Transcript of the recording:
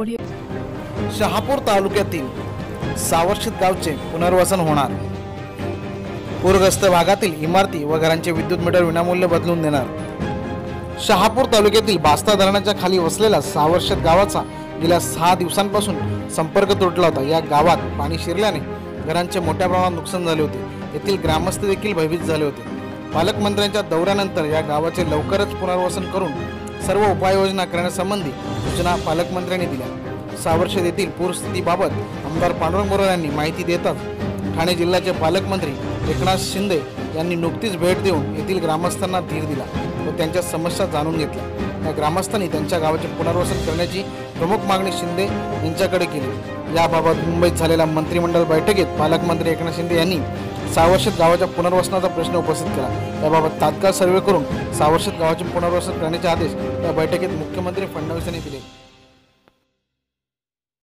audio. Shahapur तालुक्यातील सावर्षित गावचे पुनर्वसन होणार. पूरग्रस्त भागातील इमारती व घरांचे विद्युत मीटर विनामूल्य बदलून देणार. शहापूर तालुक्यातील बास्ता धरणाच्या खाली वसलेल्या सावर्षत गावाचा गेल्या सहा दिवसांपासून संपर्क तुटला होता. या गावात पाणी शिरल्याने घरांचे मोठ्या प्रमाणात नुकसान झाले होते. येथील ग्रामस्थ देखील भयभीत झाले होते. पालकमंत्र्यांच्या दौऱ्यानंतर या गावाचे लवकरच पुनर्वसन करून सर्व उपाययोजना करण्यासंबंधी सूचना पालकमंत्र्यांनी दिल्या. सावर्षद येथील पूरस्थितीबाबत आमदार पांडुरंग बोरा यांनी माहिती देताच ठाणे जिल्ह्याचे पालकमंत्री एकनाथ शिंदे यांनी नुकतीच भेट देऊन येथील ग्रामस्थांना धीर दिला व त्यांच्या समस्या जाणून घेतल्या. या ग्रामस्थांनी त्यांच्या गावाचे पुनर्वसन करण्याची प्रमुख मागणी शिंदे यांच्याकडे केली. याबाबत मुंबईत झालेल्या मंत्रिमंडळ बैठकीत पालकमंत्री एकनाथ शिंदे यांनी सावर्षित गावाच्या पुनर्वसनाचा प्रश्न उपस्थित केला. याबाबत तात्काळ सर्वे करून सावर्षित गावाचे पुनर्वसन करण्याचे आदेश या बैठकीत मुख्यमंत्री फडणवीस यांनी दिले.